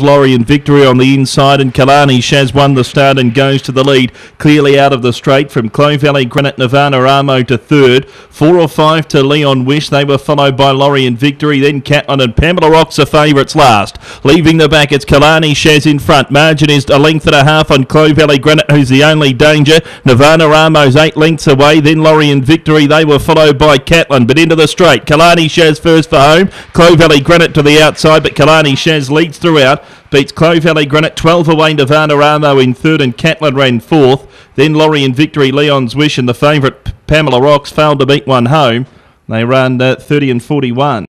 Laurie and Victory on the inside, and Kalani Shaz won the start and goes to the lead, clearly out of the straight from Clove Valley Granite Nirvana Ramo to third. Four or five to Leon Wish. They were followed by Laurie and Victory, then Catlin and Pamela Rocks are favourites last. Leaving the back, it's Kalani Shaz in front. Margin is a length and a half on Clove Valley Granite, who's the only danger. Nirvana Ramo's eight lengths away, then Laurie and Victory. They were followed by Catlin, but into the straight. Kalani Shaz first for home. Clove Valley Granite to the outside, but Kalani Shaz leads throughout. Beats Clove Valley Granite 12 away Nirvana Ramo in third and Catlin ran fourth. Then Laurie in Victory, Leon's Wish and the favourite Pamela Rocks failed to beat one home. They ran uh, 30 and 41.